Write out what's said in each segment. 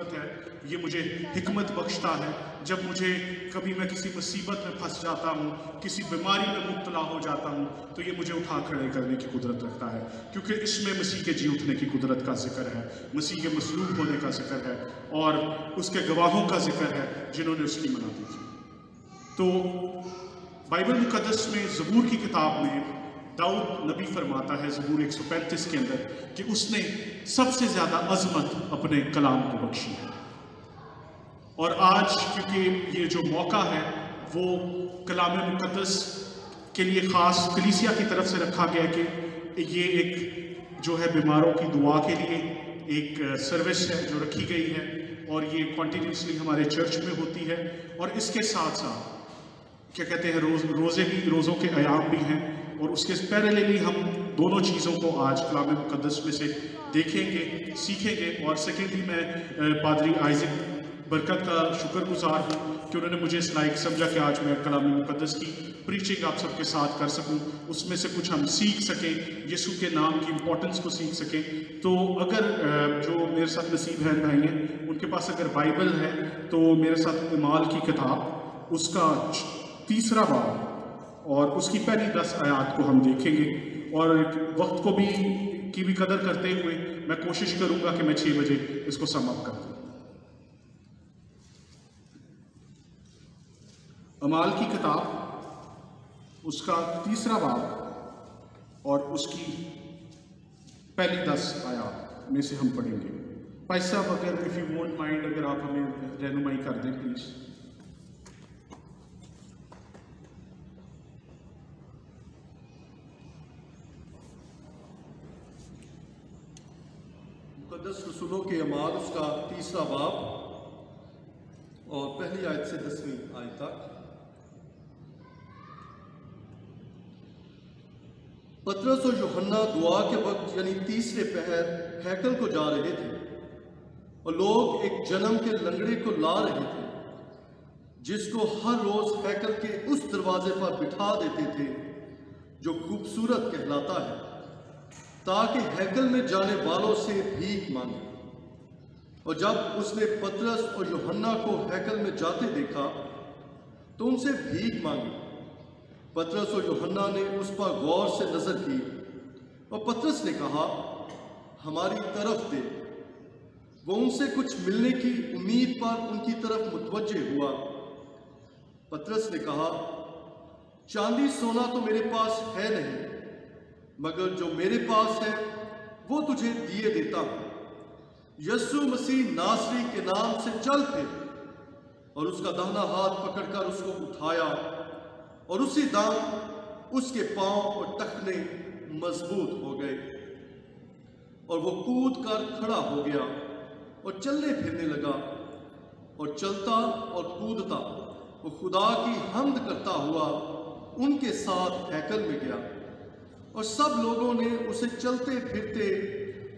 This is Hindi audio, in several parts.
ज़रूरत है, ये मुझे हिकमत बख्शता है। जब मुझे कभी मैं किसी मुसीबत में फंस जाता हूँ, किसी बीमारी में मुबतला हो जाता हूँ तो ये मुझे उठा खड़े करने की कुदरत रखता है। क्योंकि इसमें मसीह के जी उठने की कुदरत का ज़िक्र है, मसीह के मसलूब होने का ज़िक्र है और उसके गवाहों का ज़िक्र है, जिन्होंने उसकी मना दी थी। तो बाइबल मुकदस में ज़बूर की किताब में दाऊद नबी फरमाता है जबूर 135 के अंदर कि उसने सबसे ज़्यादा अजमत अपने कलाम को बख्शी है। और आज क्योंकि ये जो मौका है, वो कलाम मुकदस के लिए ख़ास कलीसिया की तरफ़ से रखा गया कि ये एक जो है बीमारों की दुआ के लिए एक सर्विस है जो रखी गई है और ये कॉन्टीन्यूसली हमारे चर्च में होती है। और इसके साथ साथ क्या कहते हैं, रोज़, रोज़े भी, रोज़ों के आयाम भी हैं। और उसके पैरेलली हम दोनों चीज़ों को आज कलाम मुकदस में से देखेंगे, सीखेंगे और सेकेंडली मैं पादरी आइजक बरकत का शुक्रगुजार हूँ कि उन्होंने मुझे इस लाइक समझा कि आज मैं कलाम मुकदस की प्रीचिंग आप सबके साथ कर सकूँ। उसमें से कुछ हम सीख सकें, यीशु के नाम की इम्पोर्टेंस को सीख सकें। तो अगर जो मेरे साथ नसीब बहन भाई हैं उनके पास अगर बाइबल है तो मेरे साथ इमाल की किताब, उसका तीसरा बाब और उसकी पहली दस आयात को हम देखेंगे और वक्त को भी, की भी कदर करते हुए मैं कोशिश करूँगा कि मैं छह बजे इसको समाप्त कर दूँ। अमाल की किताब, उसका तीसरा बाब और उसकी पहली दस आयात में से हम पढ़ेंगे। भाई साहब, अगर इफ़ यू वोंट माइंड अगर आप हमें रहनुमाई कर दें प्लीज़ मुकदस रसूलों के अमाल बाब और पहली आयत से दसवीं आयत तक। पत्रस और योहन्ना दुआ के वक्त, यानी तीसरे पहर, हैकल को जा रहे थे। और लोग एक जन्म के लंगड़े को ला रहे थे, जिसको हर रोज हैकल के उस दरवाजे पर बिठा देते थे, जो खूबसूरत कहलाता है, ताकि हैकल में जाने वालों से भीख मांगे। और जब उसने पतरस और योहन्ना को हैकल में जाते देखा तो उनसे भीख मांगी। पतरस और योहन्ना ने उस पर गौर से नज़र की और पतरस ने कहा, हमारी तरफ़ दे। वो उनसे कुछ मिलने की उम्मीद पर उनकी तरफ़ मुतवजे हुआ। पतरस ने कहा, चांदी सोना तो मेरे पास है नहीं, मगर जो मेरे पास है, वो तुझे दिए देता हूँ। यस्सु मसीह नासरी के नाम से चल फिर और उसका दाहना हाथ पकड़कर उसको उठाया और उसी दाम उसके पाँव और टखने मज़बूत हो गए और वो कूद कर खड़ा हो गया और चलने फिरने लगा और चलता और कूदता वो खुदा की हमद करता हुआ उनके साथ हैकल में गया और सब लोगों ने उसे चलते फिरते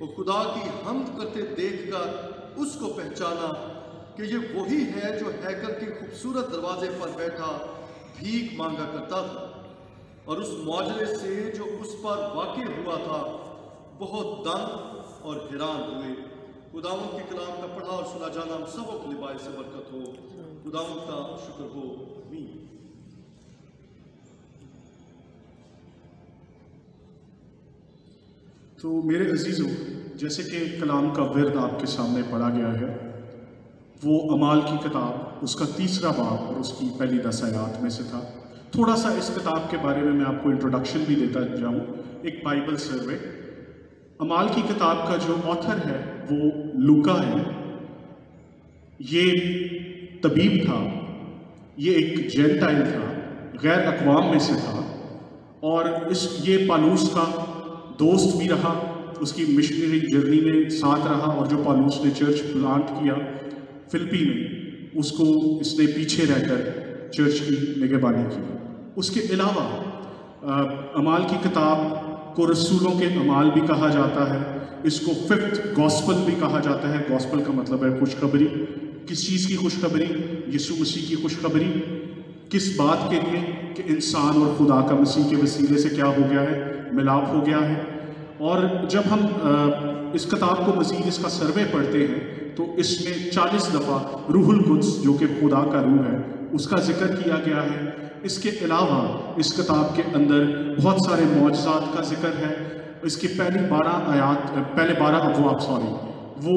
वो खुदा की हम करते देखकर उसको पहचाना कि ये वही है जो हैकर के खूबसूरत दरवाजे पर बैठा भीख मांगा करता था। और उस मुआवजे से जो उस पर वाक़ हुआ था, बहुत दंग और हैरान हुए। खुदावन के कलाम का पढ़ा और सुना जाना हम सबों के लिए से बरकत हो। खुदावन का शुक्र हो मीन तो मेरे अजीज़ों जैसे कि कलाम का विरद आपके सामने पढ़ा गया है, वो अमाल की किताब, उसका तीसरा बाब और उसकी पहली दस आयात में से था। थोड़ा सा इस किताब के बारे में मैं आपको इंट्रोडक्शन भी देता जाऊँ, एक बाइबल सर्वे अमाल की किताब का जो ऑथर है, वो लूका है। ये तबीब था, ये एक जेंटाइल था, गैर अकवाम में से था और इस, ये पालूस का दोस्त भी रहा, उसकी मिशनरी जर्नी में साथ रहा और जो पालूस ने चर्च प्लांट किया, फिलिपी में, उसको इसने पीछे रहकर चर्च की निगहबानी की। उसके अलावा अमाल की किताब को रसूलों के अमाल भी कहा जाता है, इसको फिफ्थ गॉस्पल भी कहा जाता है। गॉस्पल का मतलब है खुशखबरी, किस चीज़ की खुशखबरी? यीशु मसीह की खुशखबरी। किस बात के लिए कि इंसान और खुदा का मसीह के वसीले से क्या हो गया है? मिलाप हो गया है। और जब हम इस किताब को मज़ीद इसका सर्वे पढ़ते हैं तो इसमें 40 दफ़ा रूहुल कुद्स, जो कि खुदा का रूह है, उसका ज़िक्र किया गया है। इसके अलावा इस किताब के अंदर बहुत सारे मुआजात का ज़िक्र है। इसकी पहली बारह आयात पहले बारह अफवाब सॉरी, वो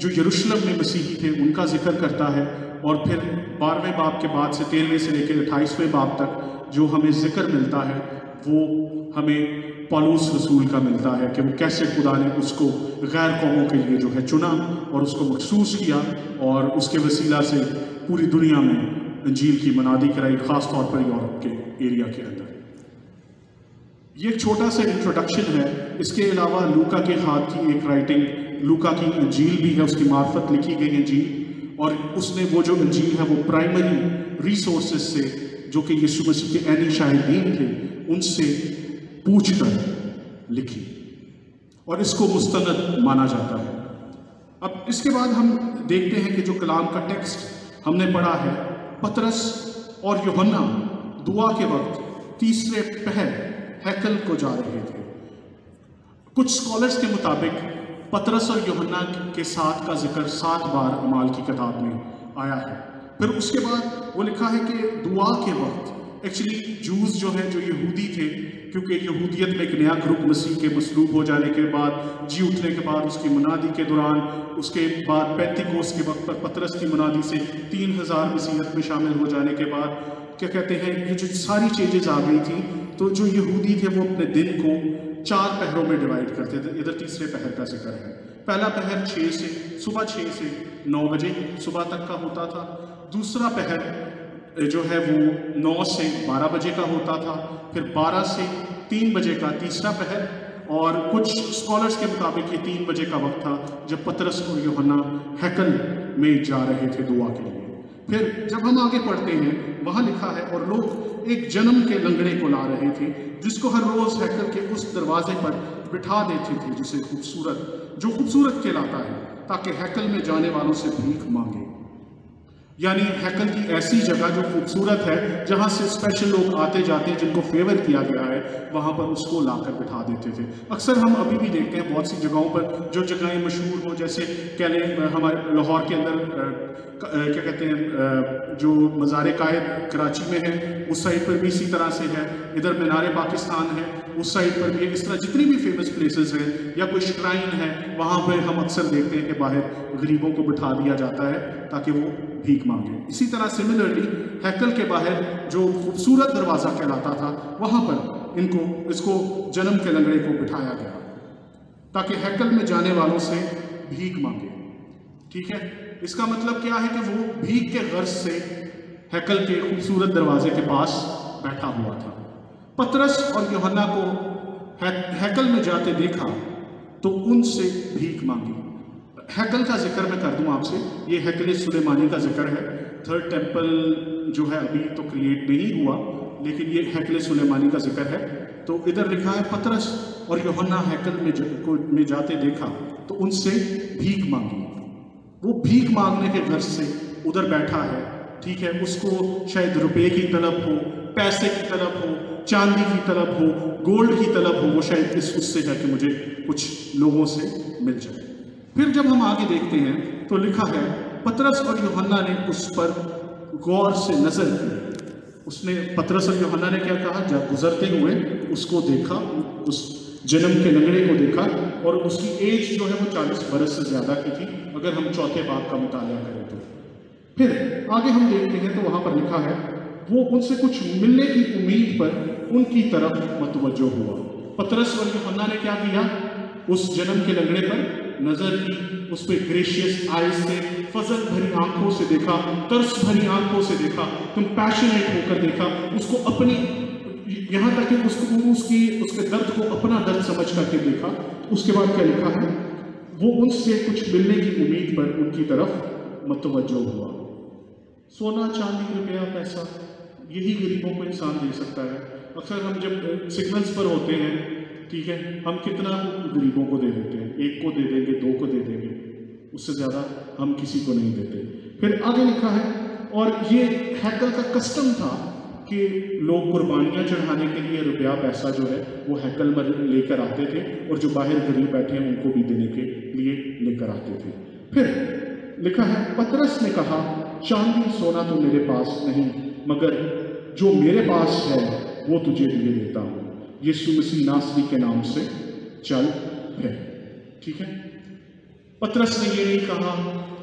जो यरूशलेम में मसीही थे, उनका ज़िक्र करता है और फिर बारहवें बाप के बाद से तेरहवें से लेकर अट्ठाईसवें बाप तक जो हमें ज़िक्र मिलता है, वो हमें पलूस रसूल का मिलता है कि वो कैसे खुदा ने उसको गैर कौमों के लिए जो है चुना और उसको मखसूस किया और उसके वसीला से पूरी दुनिया में अंजील की मनादी कराई, ख़ास तौर पर यूरोप के एरिया के अंदर। ये एक छोटा सा इंट्रोडक्शन है। इसके अलावा लूका के हाथ की एक राइटिंग लूका की अंजील भी है, उसकी मार्फत लिखी गई अंजील और उसने वो जो अंजील है, वो प्राइमरी रिसोर्सेज से, जो कि यीशु मसीह के ऐनी शाहिदीन थे, उनसे पूछकर लिखी। और इसको मुस्तंद माना जाता है। अब इसके बाद हम देखते हैं कि जो कलाम का टेक्स्ट हमने पढ़ा है, पतरस और योहन्ना दुआ के वक्त तीसरे पहर हैकल को जा रहे थे। कुछ स्कॉलर्स के मुताबिक पतरस और योहन्ना के साथ का ज़िक्र सात बार अमाल की किताब में आया है। फिर उसके बाद वो लिखा है कि दुआ के वक्त एक्चुअली जूस जो है, जो यहूदी थे, क्योंकि यहूदियत में एक नया ग्रुप मसीह के मसलूब हो जाने के बाद, जी उठने के बाद उसकी मुनादी के दौरान, उसके बाद पैंतीकोस के वक्त पर पतरस की मुनादी से तीन हज़ार मसीहत में शामिल हो जाने के बाद, क्या कहते हैं, ये जो सारी चेंजेस आ गई थी तो जो यहूदी थे, वो अपने दिन को चार पहरों में डिवाइड करते थे। इधर तीसरे पहर का ज़िक्र है। पहला पहर छः से, सुबह छः से नौ बजे सुबह तक का होता था। दूसरा पहर जो है वो नौ से बारह बजे का होता था। फिर बारह से तीन बजे का तीसरा पहर और कुछ स्कॉलर्स के मुताबिक ये तीन बजे का वक्त था जब पतरस और योहन्ना हैकल में जा रहे थे दुआ के लिए। फिर जब हम आगे पढ़ते हैं, वहाँ लिखा है, और लोग एक जन्म के लंगड़े को ला रहे थे, जिसको हर रोज हैकर के उस दरवाजे पर बिठा देते थे, जिसे खूबसूरत, जो खूबसूरत कहलाता है, ताकि हैकल में जाने वालों से भीख मांगे। यानी हैकल की ऐसी जगह जो खूबसूरत है, जहाँ से स्पेशल लोग आते जाते हैं, जिनको फेवर किया गया है, वहाँ पर उसको लाकर बिठा देते थे। अक्सर हम अभी भी देखते हैं बहुत सी जगहों पर जो जगहें मशहूर हो, जैसे कह लें हमारे लाहौर के अंदर क्या कहते हैं जो मज़ार कायद कराची में है, उस साइड पर भी इसी तरह से है। इधर मीनार पाकिस्तान है उस साइड पर भी इस तरह जितनी भी फ़ेमस प्लेसेस हैं या कोई श्राइन है, वहाँ पर हम अक्सर देखते हैं कि बाहर गरीबों को बिठा दिया जाता है ताकि वो भीख मांगे। इसी तरह सिमिलरली हैकल के बाहर जो खूबसूरत दरवाज़ा कहलाता था, वहाँ पर इनको, इसको जन्म के लंगड़े को बिठाया गया ताकि हैकल में जाने वालों से भीख मांगे। ठीक है? इसका मतलब क्या है कि वो भीख के गर्ज से हैकल के खूबसूरत दरवाजे के पास बैठा हुआ था। पतरस और योहन्ना को हैकल में जाते देखा तो उनसे भीख मांगी। हैकल का ज़िक्र मैं कर दूँ आपसे। ये हैकल सुलेमानी का ज़िक्र है। थर्ड टेंपल जो है अभी तो क्रिएट नहीं हुआ लेकिन ये हैकल सुलेमानी का ज़िक्र है। तो इधर लिखा है पतरस और योहन्ना हैकल में, को में जाते देखा तो उनसे भीख मांगी। वो भीख मांगने के गर्ज से उधर बैठा है। ठीक है उसको शायद रुपए की तलब हो पैसे की तलब हो चांदी की तलब हो, गोल्ड की तलब हो, वो शायद इस उससे जाके मुझे कुछ लोगों से मिल जाए। फिर जब हम आगे देखते हैं तो लिखा है, पतरस और योहन्ना ने उस पर गौर से नज़र की। उसने, पतरस और योहन्ना ने क्या कहा? जब गुजरते हुए उसको देखा, उस जन्म के लंगड़े को देखा, और उसकी एज जो है वो चालीस बरस से ज़्यादा की थी, अगर हम चौथे बाग का मुताया करें तो। फिर आगे हम देखते हैं तो वहाँ पर लिखा है वो उनसे कुछ मिलने की उम्मीद पर उनकी तरफ़ मतवजो हुआ। पतरस और यूहन्ना ने क्या किया? उस जन्म के लंगड़े पर नज़र की। उस पर ग्रेशियस आई से फजल भरी आँखों से देखा, तरस भरी आँखों से देखा तुम पैशनेट होकर देखा। उसको अपनी, यहाँ तक कि उसको, उसकी, उसके दर्द को अपना दर्द समझ करके देखा। उसके बाद क्या लिखा है? वो उनसे कुछ मिलने की उम्मीद पर उनकी तरफ़ मतवजो हुआ। सोना चांदी रुपया पैसा। यही गरीबों को इंसान दे सकता है। अक्सर हम जब सिग्नल्स पर होते हैं, ठीक है, हम कितना गरीबों को दे देते हैं। एक को दे देंगे, दो को दे देंगे, उससे ज़्यादा हम किसी को नहीं देते। फिर आगे लिखा है, और ये हैकल का कस्टम था कि लोग कुर्बानियाँ चढ़ाने के लिए रुपया, पैसा जो है, वो हैकल में लेकर आते थे, और जो बाहर गरीब बैठे हैं, उनको भी देने के लिए लेकर आते थे। फिर लिखा है, पतरस ने कहा, चांदी सोना तो मेरे पास नहीं, मगर जो मेरे पास है, वो तुझे दिए देता हूँ। यीशु मसीह नासरी के नाम से चल फिर ठीक है? पतरस ने ये नहीं कहा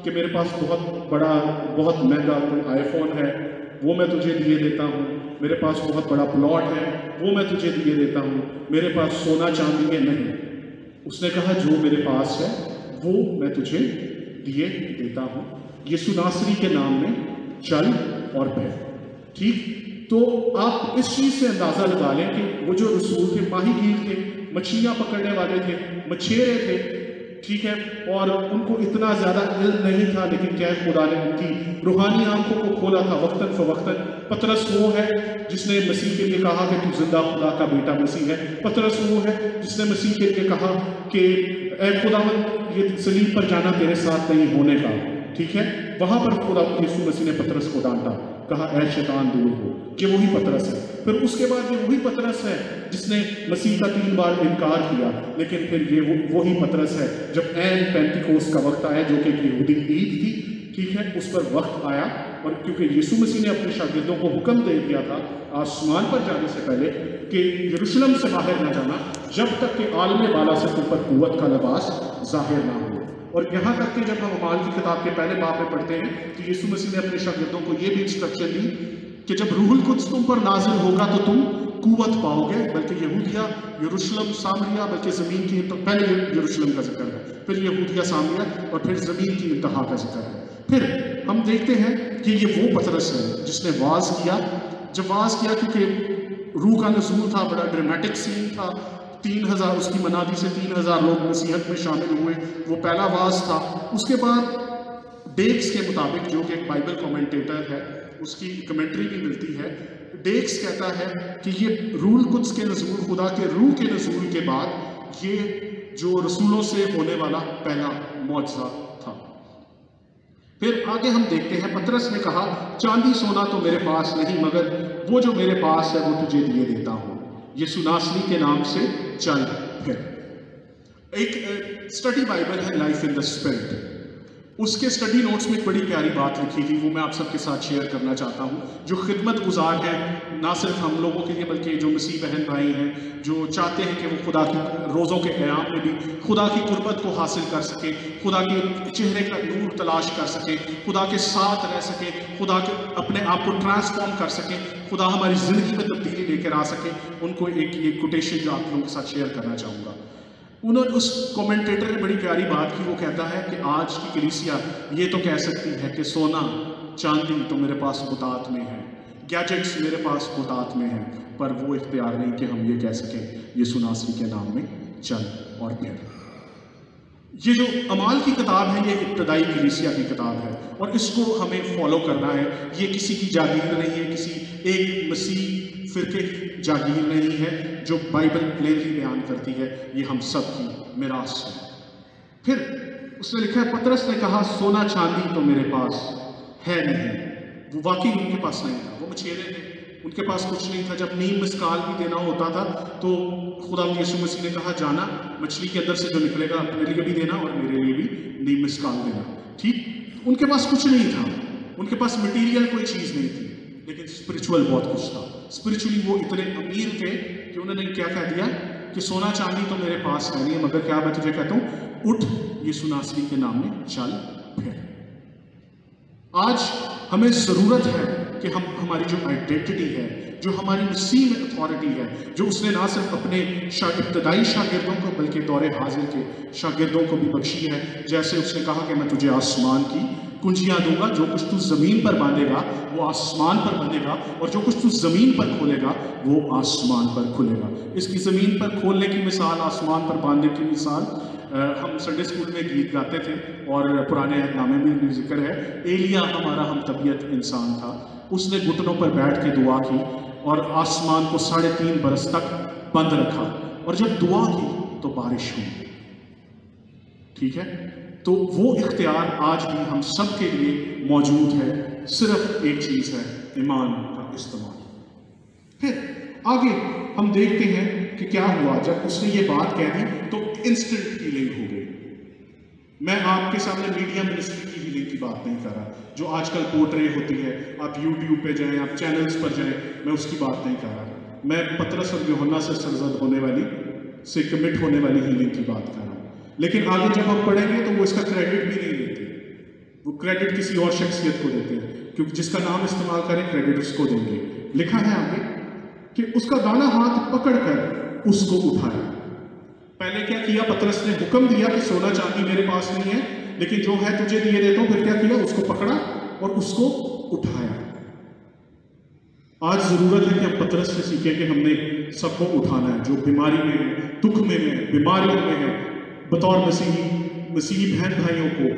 कि मेरे पास बहुत बड़ा, बहुत महँगा कोई आईफोन है, वो मैं तुझे दिए देता हूँ। मेरे पास बहुत बड़ा प्लॉट है, वो मैं तुझे दिए देता हूँ। मेरे पास सोना चांदी है नहीं। उसने कहा, जो मेरे पास है, वो मैं तुझे दिए देता हूँ। यीशु नासरी के नाम में चल और बह ठीक? तो आप इस चीज़ से अंदाज़ा लगा लें कि वो जो रसूल थे माहीगीर थे मछलियाँ पकड़ने वाले थे, मछेरे थे, ठीक है? और उनको इतना ज़्यादा इल्म नहीं था, लेकिन क्या खुदा ने उनकी रूहानी आँखों को खोला था वक्तन फवक्तन। पतरस वो है जिसने मसीह के लिए कहा कि तू ज़िंदा खुदा का बेटा मसीह है। पतरस वो है जिसने मसीह के लिए कहा कि ए, खुदावन, ये सलीब पर जाना तेरे साथ नहीं होने का, ठीक है? वहाँ पर खुदा, यीशु मसीह ने पतरस को डांटा, कहा, ऐ शैतान, दूर हो। कि वही पतरस है। फिर उसके बाद ये वही पतरस है जिसने मसीह का तीन बार इनकार किया, लेकिन फिर ये वो, वही पतरस है जब एन पेंटिकोस का वक्त आया, जो कि यहूदी ईद थी, ठीक है? उस पर वक्त आया। और क्योंकि यीशु मसीह ने अपने शागिर्दों को हुक्म दे दिया था आसमान पर जाने से पहले कि यरूशलेम से बाहर न जाना, जब तक कि आलम वाला से तुम पर कुत का लिबास ज़ाहिर ना हो। और यहाँ तक कि जब हम अमाल की किताब के पहले बाप में पढ़ते हैं तो यीशु मसीह ने अपने शागिर्दों को ये भी इंस्ट्रक्शन दी कि जब रूहुल कुछ तुम पर नाजिल होगा तो तुम कुवत पाओगे, बल्कि यहूदिया यरूशलेम सामरिया, बल्कि ज़मीन की तो पहले यरूशलेम का ज़िक्र है, फिर यहूदिया सामरिया और फिर ज़मीन की इंतहा का ज़िक्र है। फिर हम देखते हैं कि ये वो पतरस है जिसने वाज किया। जब वाज किया, क्योंकि रूह का नसूल था, बड़ा ड्रामेटिक सीन था। तीन हज़ार, उसकी मनादी से तीन हज़ार लोग नसीहत में शामिल हुए। वो पहला वाज था। उसके बाद डेक्स के मुताबिक, जो कि एक बाइबल कमेंटेटर है, उसकी कमेंट्री भी मिलती है। डेक्स कहता है कि ये रूल कुछ के नजूल, खुदा के रूह के नजूल के बाद ये जो रसूलों से होने वाला पहला मुआवजा था फिर आगे हम देखते हैं, पतरस ने कहा, चांदी सोना तो मेरे पास नहीं, मगर वो जो मेरे पास है, वो तुझे दिए देता हूँ। ये सुनासनी के नाम से चल फिर एक स्टडी बाइबल है, लाइफ इन द स्पिरिट। उसके स्टडी नोट्स में एक बड़ी प्यारी बात लिखी थी, वो मैं आप सबके साथ शेयर करना चाहता हूँ। जो खिदमत गुजार है, ना सिर्फ़ हम लोगों के लिए, बल्कि जो मसीह बहन भाई हैं, जो चाहते हैं कि वो खुदा की रोज़ों के क़्याम में भी, खुदा की कुर्बत को हासिल कर सके, खुदा के चेहरे का नूर तलाश कर सके, खुदा के साथ रह सके, खुदा के अपने आप को ट्रांसफॉर्म कर सके, खुदा हमारी ज़िंदगी में तब्दीली लेकर आ सके, उनको एक ये कोटेशन जो आप लोगों के साथ शेयर करना चाहूँगा। उन्होंने उस कमेंटेटर ने बड़ी प्यारी बात की। वो कहता है कि आज की कलीसिया ये तो कह सकती है कि सोना, चांदी तो मेरे पास बुतात में है गैजेट्स मेरे पास बुतात में है, पर वो इख्तियार नहीं कि हम ये कह सकें, ये सुनासरी के नाम में चल और फिर ये जो अमाल की किताब है, ये इब्तदाई कलीसिया की किताब है और इसको हमें फॉलो करना है। ये किसी की जागीर नहीं है, किसी एक मसीह, फिरके जागीर नहीं है जो बाइबल प्लेनली बयान करती है, ये हम सब की मिरास है। फिर उसने लिखा है, पतरस ने कहा, सोना चांदी तो मेरे पास है नहीं। वो वाकई उनके पास नहीं था। वो मछेरे थे। उनके पास कुछ नहीं था। जब नीम मिसकाल भी देना होता था तो खुदा यीशु मसीह ने कहा, जाना, मछली के अंदर से जो निकलेगा अपने लिए भी देना और मेरे लिए भी नीम मिसकाल देना। ठीक, उनके पास कुछ नहीं था। उनके पास मटेरियल कोई चीज़ नहीं थी, लेकिन स्पिरिचुअल बहुत कुछ था। स्पिरिचुअली वो इतने अमीर थे कि उन्होंने क्या कह दिया कि सोना चांदी तो मेरे पास है नहीं है, मगर क्या मैं तुझे कहता हूँ? उठ ये सुनासरी के नाम में चल फिर। आज हमें ज़रूरत है कि हम, हमारी जो आइडेंटिटी है, जो हमारी मसीह में अथॉरिटी है, जो उसने ना सिर्फ़ अपने इब्तदाई शागिर्दों को, बल्कि दौरे हाजिर के शागिर्दों को भी बख्शी है। जैसे उसने कहा कि मैं तुझे आसमान की कुंजियाँ दूँगा जो कुछ तू ज़मीन पर बांधेगा, वो आसमान पर बंधेगा और जो कुछ तू ज़मीन पर खोलेगा, वो आसमान पर खुलेगा। इसकी ज़मीन पर खोलने की मिसाल, आसमान पर बांधने की मिसाल हम संडे स्कूल में गीत गाते थे और पुराने नामे में भी ज़िक्र है, एलिया हमारा हम तबीयत इंसान था। उसने घुटनों पर बैठ के दुआ की और आसमान को साढ़े तीन बरस तक बंद रखा और जब दुआ की तो बारिश हुई। ठीक है? तो वो इख्तियार आज भी हम सब के लिए मौजूद है। सिर्फ़ एक चीज़ है, ईमान का इस्तेमाल। फिर आगे हम देखते हैं कि क्या हुआ। जब उसने ये बात कह दी तो इंस्टेंट हीलिंग हो गई। मैं आपके सामने मीडिया मिनिस्ट्री की हीलिंग की बात नहीं कर रहा, जो आजकल पोर्ट्रे होती है। आप यूट्यूब पे जाएँ, आप चैनल्स पर जाएँ, मैं उसकी बात नहीं कर रहा। मैं पत्रस और योहन्ना से सरजद होने वाली, से कमिट होने वाली हीलिंग की बात कर रहा हूँ। लेकिन आगे जब हम पढ़ेंगे तो वो इसका क्रेडिट भी नहीं लेते। वो क्रेडिट किसी और शख्सियत को देते हैं, क्योंकि जिसका नाम इस्तेमाल करें क्रेडिट उसको देंगे। लिखा है आगे कि उसका दाना हाथ पकड़कर उसको उठाया पहले क्या किया? पत्रस ने हुक्म दिया कि सोना चांदी मेरे पास नहीं है, लेकिन जो है तुझे दिए देता हूँ। फिर क्या किया? उसको पकड़ा और उसको उठाया। आज ज़रूरत है कि हम पत्रस से सीखें कि हमने सबको उठाना है। जो बीमारी में है, दुख में है, बीमारियों में है बतौर मसीही मसीही बहन भाइयों को,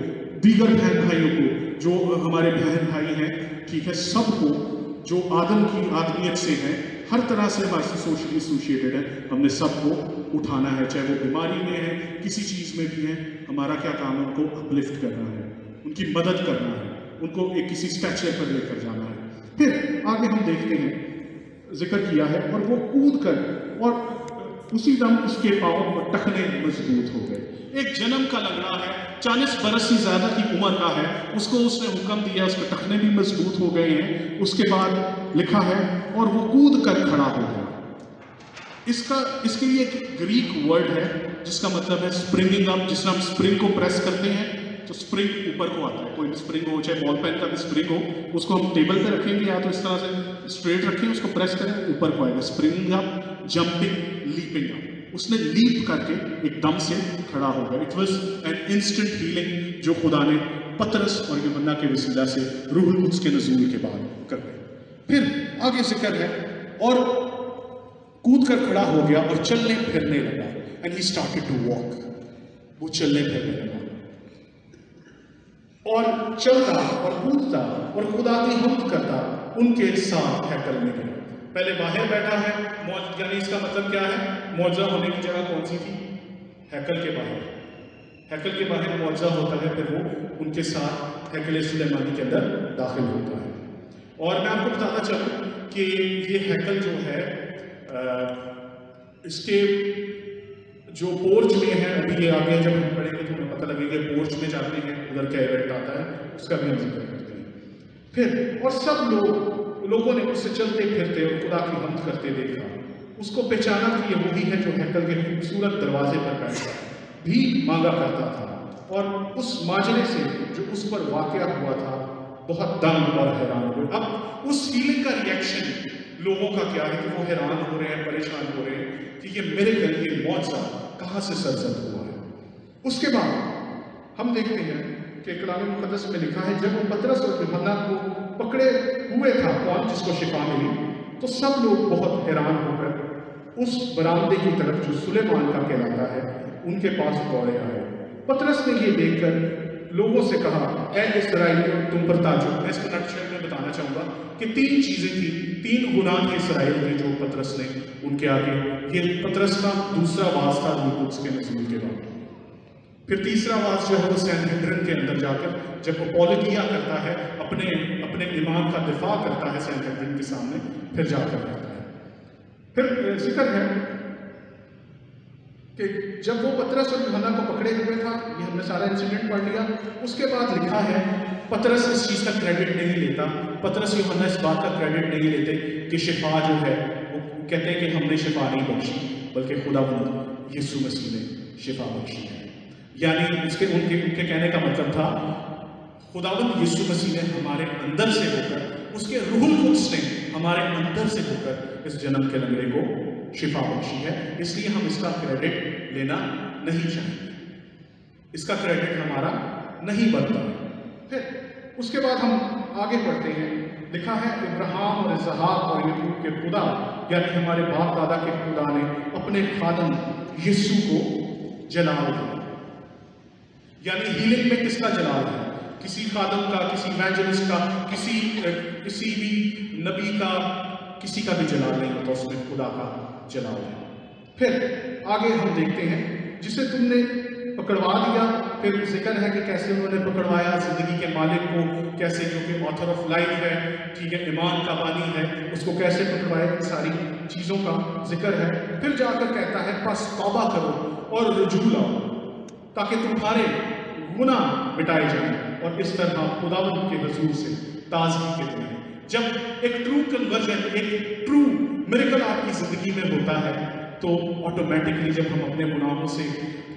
दीगर बहन भाइयों को, जो हमारे बहन भाई हैं, ठीक है, सबको, जो आदम की आदमियत से हैं, हर तरह से हमारे सोशली एसोसिएटेड है। हमने सबको उठाना है, चाहे वो बीमारी में है, किसी चीज़ में भी है, हमारा क्या काम है? उनको अपलिफ्ट करना है, उनकी मदद करना है, उनको एक किसी स्ट्रक्चर पर लेकर जाना है। फिर आगे हम देखते हैं, ज़िक्र किया है, और वो कूद कर, और उसी दम उसके पाँव और टखने मज़बूत हो गए। एक जन्म का लग रहा है, चालीस बरस से ज़्यादा की उम्र का है, उसको उसने हुक्म दिया, उसके टखने भी मज़बूत हो गए हैं। उसके बाद लिखा है, और वो कूद कर खड़ा हो गया। इसका, इसके लिए एक ग्रीक वर्ड है, जिसका मतलब है स्प्रिंगिंग अप जिसमें हम स्प्रिंग को प्रेस करते हैं तो स्प्रिंग ऊपर को आता है। कोई भी स्प्रिंग हो, चाहे बॉल पेन का भी स्प्रिंग हो, उसको हम टेबल पे रखेंगे या तो इस तरह से स्ट्रेट रखें, उसको प्रेस करें, ऊपर को आएगा। Springing up jumping leaping up उसने लीप करके एकदम से खड़ा हो गया। It was an instant healing जो खुदा ने पतरस और यमुना के वसीला से रूहुल कुछ के नजूल के बाद कर गए फिर आगे ज़िक्र है और कूद कर खड़ा हो गया और चलने फिरने लगा। And he started to walk वो चलने फिरने लगा। और चलता और कूदता और खुदा की हमद करता उनके साथ हैकल में गया। पहले बाहर बैठा है। यानी इसका मतलब क्या है? मुआवजा होने की जगह कौन सी थी? हैकल के बाहर। हैकल के बाहर मुआवजा होता है फिर वो उनके साथ हैकल सुलेमानी के अंदर दाखिल होता है। और मैं आपको बताना चाहूँ कि ये हैकल जो है आ, इसके जो पोर्च में है अभी ये आगे जब हम पढ़ेंगे तो हमें पता लगेगा पोर्च में जाते हैं उधर क्या इवेंट आता है उसका भी हम ज़िक्र फिर, और सब लोग, लोगों ने उससे चलते फिरते और खुदा की हमद करते देखा। उसको पहचाना कि ये वही है जो हैकल के खूबसूरत दरवाजे पर बैठा भी मांगा करता था। और उस माजरे से जो उस पर वाक़ हुआ था, बहुत दम और हैरान हुए अब उस फीलिंग का रिएक्शन लोगों का क्या है कि वो हैरान हो रहे हैं, परेशान हो रहे हैं कि ये मेरे घर ये मौजा कहाँ से सरजद हुआ है? उसके बाद हम देखते हैं कि कलाम मुकदस में लिखा है, जब वो पतरस और यूहन्ना को पकड़े हुए था कौन जिसको शिफा मिली तो सब लोग बहुत हैरान होकर उस बरामदे की तरफ़ जो सुलेमान का कहलाता है, उनके पास दौड़े आए। पतरस ने ये देखकर लोगों से कहा ए इसराइलियों तुम पर ताजुब मैं इसको नक्शे में बताना चाहूँगा कि तीन चीज़ें थी, तीन गुना थे इसराइल के जो पतरस ने उनके आगे ये पतरस का दूसरा वास था लूकुत्स के नजूल के बाद फिर तीसरा वास जो है वो सैनहेड्रन के अंदर जाकर जब अपोलोजिया करता है, अपने अपने ईमान का दिफा करता है सैनहेड्रन के सामने, फिर जाकर करता है। फिर ज़िक्र है कि जब वो पतरस और यूहन्ना को पकड़े हुए था, ये हमने सारा इंसिडेंट पढ़ लिया, उसके बाद लिखा है, पतरस इस चीज़ का क्रेडिट नहीं लेता। पतरस यूहन्ना इस बात का क्रेडिट नहीं लेते कि शिफा जो है, वो कहते हैं कि हमने शिफा नहीं बख्शी, बल्कि खुदा यीशु मसीह ने शिफा बख्शी है। यानी उसके उनके उनके कहने का मतलब था, खुदावंद यीशु मसीह ने हमारे अंदर से होकर, उसके रूहुल कुद्स ने हमारे अंदर से होकर इस जन्म के लंगड़े को शिफा बख्शी है। इसलिए हम इसका क्रेडिट लेना नहीं चाहेंगे। इसका क्रेडिट हमारा नहीं बनता। फिर उसके बाद हम आगे बढ़ते हैं। लिखा है, इब्राहिम और जहाब और यूब के खुदा, यानी हमारे बाप दादा के खुदा ने अपने खादम यीशु को जलाल दिया यानी हीलिंग में किसका जलाल है? किसी खादम का, किसी इवेंजलिस्ट का, किसी किसी भी नबी का, किसी का भी जलाल नहीं होता, उसमें खुदा का जलाल है। फिर आगे हम देखते हैं, जिसे तुमने पकड़वा दिया, फिर ज़िक्र है कि कैसे उन्होंने पकड़वाया, ज़िंदगी के मालिक को कैसे, जो कि ऑथर ऑफ़ लाइफ है, ठीक है, ईमान का पानी है, उसको कैसे पकड़वाया, इन सारी चीज़ों का ज़िक्र है। फिर जाकर कहता है, बस तौबा करो और रजू लाओ। ताकि तुम्हारे गुना मिटाए जाए और इस तरह खुदावंत के हजूर से ताजगी के दिन जब एक ट्रू कन्वर्जन एक ट्रू मेरिकल आपकी ज़िंदगी में होता है तो ऑटोमेटिकली जब हम अपने गुनाहों से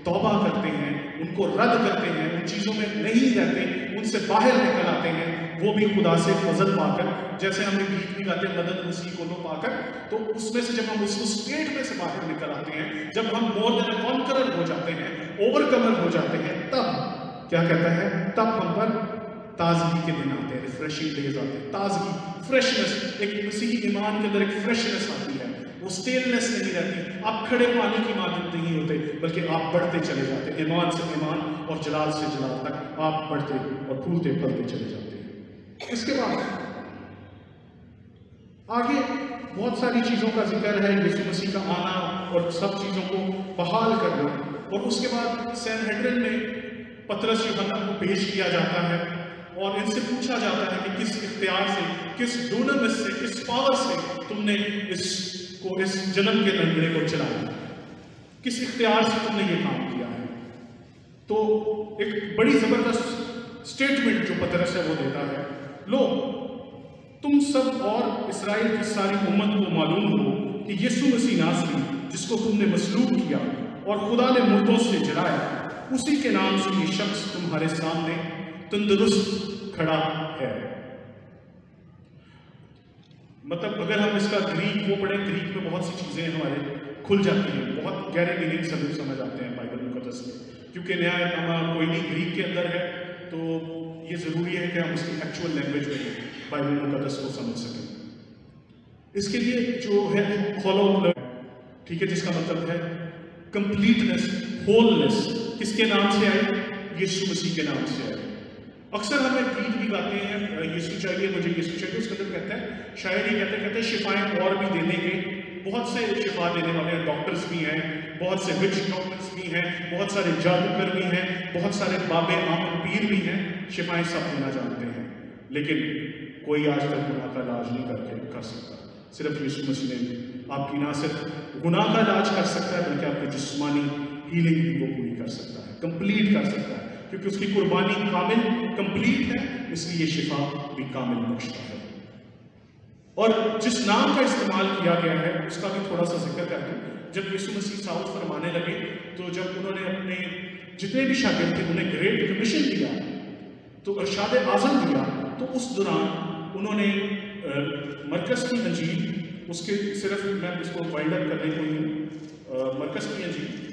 तौबा करते हैं, उनको रद्द करते हैं, उन चीज़ों में नहीं रहते, उनसे बाहर निकल आते हैं, वो भी खुदा से फजल पाकर, जैसे हम एक गीत भी गाते हैं, मदद उसी को लो पाकर तो उसमें से जब हम उस स्टेट में से बाहर निकल आते हैं, जब हम मोर देन कॉन्करर हो जाते हैं ओवरकमर हो जाते हैं, तब क्या कहता है? तब हम पर ताजगी के दिन आते हैं रिफ्रेशिंग डेज़ आते हैं। ताजगी फ्रेशनेस एक मसीही ईमान के अंदर एक फ्रेशनेस आती है। वो स्टेलनेस नहीं रहती। आप खड़े पानी की मादत नहीं होते, बल्कि आप बढ़ते चले जाते ईमान से ईमान और जलाल से जलाल तक आप बढ़ते और फूलते फलते चले जाते हैं। इसके बाद आगे बहुत सारी चीज़ों का ज़िक्र है, यीशु मसीह का आना और सब चीज़ों को बहाल करना। और उसके बाद सैनहेड्रन में पतरस यूहन्ना को पेश किया जाता है और इनसे पूछा जाता है कि किस इख्तियार से, किस डोनमस से, किस पावर से तुमने इस को, इस जन्म के लंगड़े को चलाया? किस इख्तियार से तुमने ये काम किया है? तो एक बड़ी ज़बरदस्त स्टेटमेंट जो पतरस है वो देता है, लो, तुम सब और इसराइल की सारी उम्मत को मालूम हो कि यीशु मसीह नासरी जिसको तुमने मसलूब किया और खुदा ने मुर्दों से जलाया उसी के नाम से ये शख्स तुम्हारे सामने तंदुरुस्त खड़ा है। मतलब अगर हम इसका ग्रीक, वो पढ़ें ग्रीक में बहुत सी चीज़ें हमारे खुल जाती हैं, बहुत गहरे मीनिंग सभी समझ आते हैं बाइबल मुकदस में। क्योंकि न्यायनामा कोई नहीं ग्रीक के अंदर है तो ये ज़रूरी है कि हम उसकी एक्चुअल लैंग्वेज में बाइबल मुकदस को समझ सकें। इसके लिए जो है फॉलो ठीक है, जिसका मतलब है कंप्लीटनेस होलनेस किसके नाम से आए? यीशु मसीह के नाम से आए। अक्सर हमें गीत भी गाते हैं यीशु चाहिए, मुझे यीशु चाहिए उसके अंदर कहते हैं, शायद ही कहते कहते हैं, शिफाएँ और भी देने के। बहुत से शिफा देने वाले डॉक्टर्स भी हैं, बहुत से विच डॉक्टर्स भी हैं, बहुत सारे जादूगर भी हैं, बहुत सारे बाबे आम पीर भी हैं, शिफाएँ सब देना जानते हैं। लेकिन कोई आज तक गुनाह का इलाज नहीं करके कर सकता। सिर्फ़ यीशु मसीह ने आपकी ना सिर्फ़ गुनाह का इलाज कर सकता है, बल्कि आपकी जिस्मानी हीलिंग भी वो पूरी कर सकता है कंप्लीट कर सकता है। क्योंकि उसकी कुर्बानी कामिल कंप्लीट है, इसलिए शिफा भी कामिल बख्शता है। और जिस नाम का इस्तेमाल किया गया है, उसका भी थोड़ा सा ज़िक्र कर दूँ जब यीशु मसीह साउथ फरमाने लगे तो जब उन्होंने अपने जितने भी शागिर्द थे, उन्हें ग्रेट कमीशन दिया तो अरशाद आज़म दिया तो उस दौरान उन्होंने मरकज की अंजील उसके सिर्फ़ मैं इसको वाइंड अप करने को हूँ मरकज की अंजील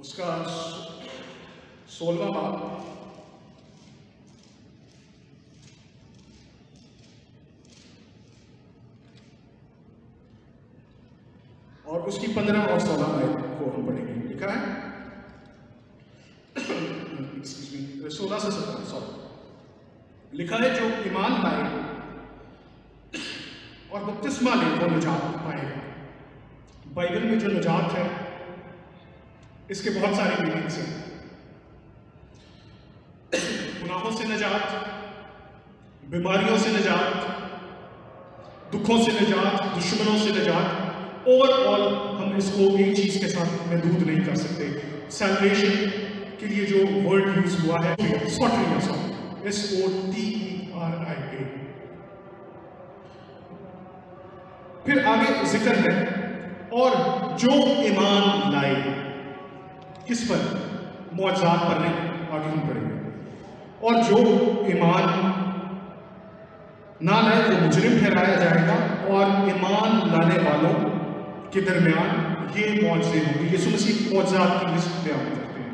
उसका सोलवा बाब और उसकी पंद्रह और सोलह आयत को हम पढ़ेंगे लिखा है? सोलह से सत्रह सॉरी लिखा है जो ईमान लाए बपतिस्मा ले वो निजात पाएगा। बाइबल में जो निजात है, इसके बहुत सारे मीनिंग्स हैं। गुनाहों से निजात, बीमारियों से निजात, दुखों से निजात, दुश्मनों से निजात ओवरऑल हम इसको एक चीज़ के साथ महदूद नहीं कर सकते। सेलिब्रेशन के लिए जो वर्ड यूज़ हुआ है S O T R I A फिर आगे ज़िक्र है। और जो ईमान लाए, किस पर? मुआजात पर नहीं, आगे हम पढ़ेंगे और जो ईमान ना लाए वो मुजरिम ठहराया जाएगा, और ईमान लाने वालों के दरमियान ये मुआवजे होंगे। ये मसीह मुआवजात की लिस्ट बयान करते हैं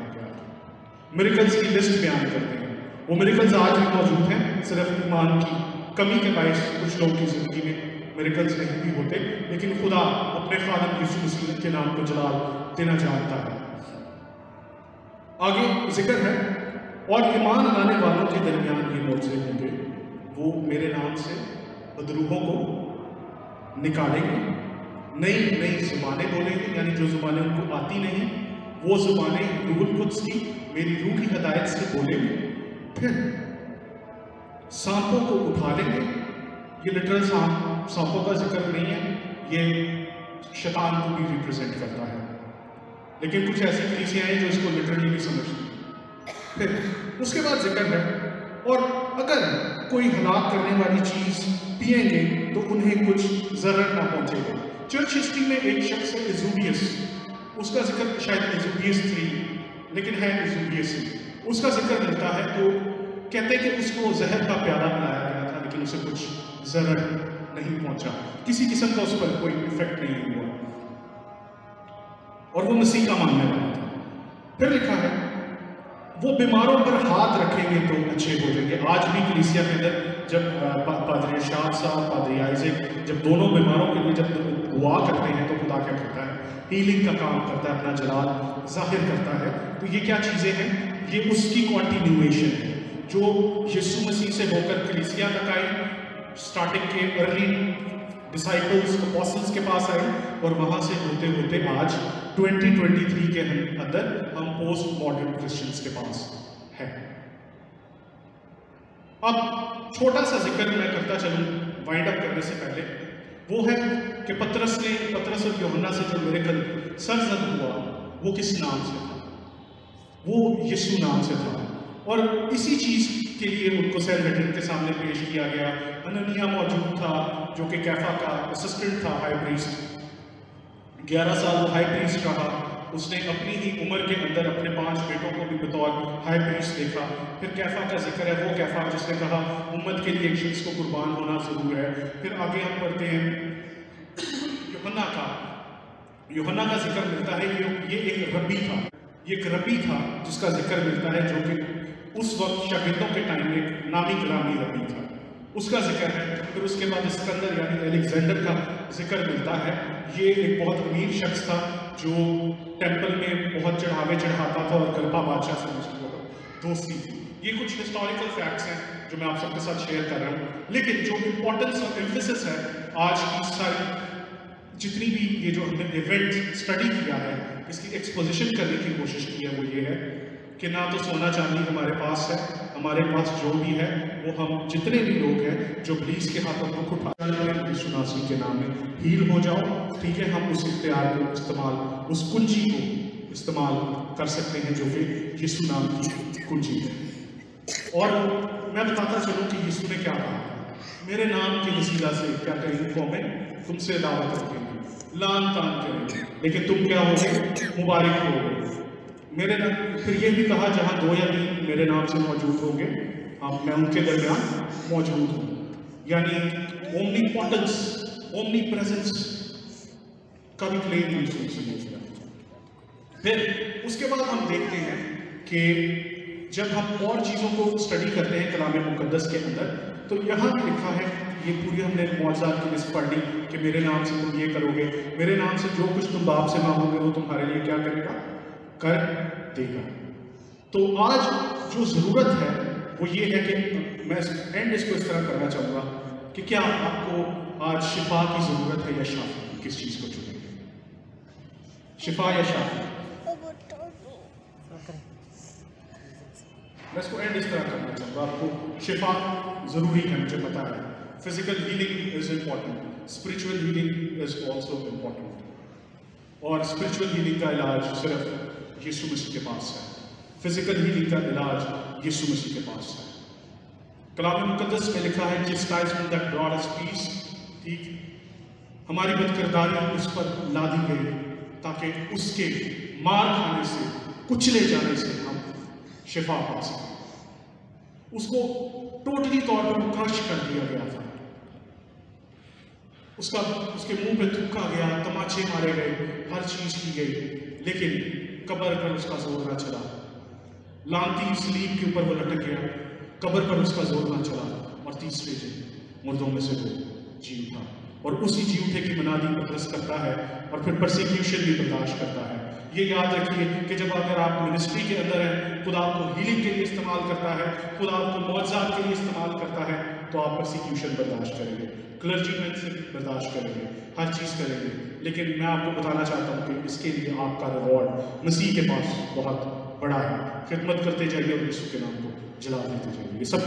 मेरिकल्स की लिस्ट बयान करते हैं। वो मेरिकल्स आज भी मौजूद हैं, सिर्फ़ ईमान की कमी के बायस कुछ लोगों की ज़िंदगी में। मेरिकल्स नहीं भी होते, लेकिन खुदा अपने खादम यीशु मसीह के नाम को जलाल देना चाहता है। आगे ज़िक्र है, और ईमान लाने वालों के दरमियान ये मोर्चे होंगे। वो मेरे नाम से बदरूहों को निकालेंगे, नई नई जुबानें बोलेंगे, यानी जो जुबानें उनको आती नहीं, वो जुबानें रूहुल कुछ की, मेरी रूह की हदायत से बोलेंगे, फिर सांपों को उठा लेंगे। ये लिटरल सांप सांपों का ज़िक्र नहीं है, ये शैतान को भी रिप्रेजेंट करता है। लेकिन कुछ ऐसी चीज़ें हैं जो इसको लिटरली भी समझती फिर उसके बाद ज़िक्र है, और अगर कोई हलाक करने वाली चीज़ पिएँगे तो उन्हें कुछ जरर ना पहुंचेगा। चर्च हिस्ट्री में एक शख्स है इजूबियस उसका ज़िक्र शायद इजूबियस थ्री लेकिन है इजूबियस ही। उसका ज़िक्र मिलता है तो कहते हैं कि उसको जहर का प्यारा बनाया गया था, लेकिन उसे कुछ जरर नहीं पहुँचा। किसी किस्म का उस पर कोई इफ़ेक्ट नहीं हुआ। और वो मसीह का मानने वाला था। फिर लिखा है, वो बीमारों पर हाथ रखेंगे तो अच्छे हो जाएँगे। आज भी कलीसिया के अंदर जब पादरी शाह साहब, पादरी आइजेक जब दोनों बीमारों के लिए जब दुआ करते हैं तो खुदा क्या करता है? हीलिंग का काम करता है, अपना जलाल ज़ाहिर करता है। तो ये क्या चीज़ें हैं? ये उसकी कॉन्टिन्यूएशन है, जो यीशु मसीह से होकर कलीसिया तक आई। स्टार्टिंग के अर्ली डिसाइपल्स अपॉसल्स के पास आए और वहाँ से होते होते आज 2023 के अंदर हम पोस्ट मॉडर्न क्रिश्चियंस के पास है। अब छोटा सा ज़िक्र मैं करता चलूँ वाइंड अप करने से पहले। वो है कि पत्रस ने, पत्रस और योहन्ना से जो मेरे कल सरजद हुआ, वो किस नाम से था? वो यीशु नाम से था। और इसी चीज़ के लिए उनको सेल के सामने पेश किया गया। अननिया मौजूद था, जो कि कैफा का असिस्टेंट था हाई प्रीस्ट ग्यारह साल वो हाई प्रीस्ट रहा। उसने अपनी ही उम्र के अंदर अपने पाँच बेटों को भी बतौर हाई प्रीस्ट देखा। फिर कैफा का ज़िक्र है, वो कैफा जिसने कहा, उम्मत के लिए शख्स को कुर्बान होना ज़रूर है। फिर आगे हम पढ़ते हैं। योहन्ना का। योहन्ना का ज़िक्र मिलता है, ये एक रबी था। ये एक रबी था जिसका ज़िक्र मिलता है, जो कि उस वक्त शागिर्दों के टाइम में नामी ग्रामी रबी था। उसका ज़िक्र है, फिर उसके बाद स्कंदर यानी अलेक्जेंडर का ज़िक्र मिलता है। ये एक बहुत अमीर शख्स था जो टेंपल में बहुत चढ़ावे चढ़ाता था और गरबा बादशाह से उसकी दोस्ती थी। ये कुछ हिस्टोरिकल फैक्ट्स हैं जो मैं आप सबके साथ शेयर कर रहा हूँ। लेकिन जो इम्पोर्टेंस और एम्फिसिस है, आज की सारी जितनी भी ये जो हमने इवेंट स्टडी किया है, इसकी एक्सपोजिशन करने की कोशिश की है, वो ये है कि ना तो सोना चांदी हमारे पास है, हमारे पास जो भी है, वो हम जितने भी लोग हैं, जो पुलिस के हाथों दुख उठा यीशु नासी के नाम में हील हो जाओ, ठीक है, हम उस इख्तियार को इस्तेमाल, उस कुंजी को इस्तेमाल कर सकते हैं जो कि यीशु नाम की कुंजी है। और मैं बताता चलूँ कि यीशु ने क्या कहा। मेरे नाम के वसीला से क्या करेंगे कौमें, तुमसे दावत रखेंगे लान तान करेंगे। लेकिन तुम क्या हो मुबारक हो। गए नाम फिर ये भी कहा, जहाँ दो या तीन मेरे नाम से मौजूद होंगे हाँ मैं उनके दरमियान मौजूद हूँ। यानी ओमनी पॉटन्स ओमनी प्रेजेंस का भी क्लेम महसूस से किया फिर उसके बाद हम देखते हैं कि जब हम और चीज़ों को स्टडी करते हैं कलाम मुकदस के अंदर तो यहाँ लिखा है, ये पूरी हमने मौजात की लिस्ट पढ़ ली कि मेरे नाम से तुम ये करोगे, मेरे नाम से जो कुछ तुम बाप से मांगोगे वो तुम्हारे लिए क्या करेगा? कर देगा। तो आज जो ज़रूरत है, वो ये है कि मैं एंड इसको इस तरह करना चाहूँगा कि क्या आपको आज शिफा की ज़रूरत है या शाफी? किस चीज़ को चुनेंगे? शिफा या शाफी? मैं इसको एंड इस तरह करना चाहूँगा। आपको शिफा ज़रूरी है, मुझे पता है। Physical healing is important spiritual healing is also important और स्पिरिचुअल हीलिंग का इलाज सिर्फ़ यीशु मसीह के पास है। फ़िज़िकल हीलिंग का इलाज यीशु मसीह के पास है। कलाम मुकदस में लिखा है जिस time that God has peace ठीक? हमारी बदकिरदारी उस पर ला दी गई ताकि उसके मार खाने से, कुचले जाने से हम शिफा पा सकें। उसको टोटली तौर पर क्रश कर दिया गया था। उसका, उसके मुँह पे थूका गया, तमाचे मारे गए, हर चीज़ की गई, लेकिन कबर पर उसका ज़ोर ना चला। लांती स्लीप के ऊपर वो लटक गया। कबर पर उसका ज़ोर ना चला और तीसरे दिन मुर्दों में से वो जी उठा। और उसी जी उठे की मनादी पत्रस करता है और फिर प्रोसिक्यूशन भी बर्दाश्त करता है। ये याद रखिए कि जब अगर आप मिनिस्ट्री के अंदर हैं, खुदा आपको हीलिंग के लिए इस्तेमाल करता है, खुदा आपको मुआवजात के लिए इस्तेमाल करता है तो आप प्रोसिक्यूशन बर्दाश्त करेंगे। क्लर्जीमैन से बर्दाश्त करेंगे। हर चीज़ करेंगे। लेकिन मैं आपको बताना चाहता हूँ कि इसके लिए आपका रिवॉर्ड मसीह के पास बहुत बड़ा है। खिदमत करते जाइए और यीशु के नाम को जला देते जाइए। सब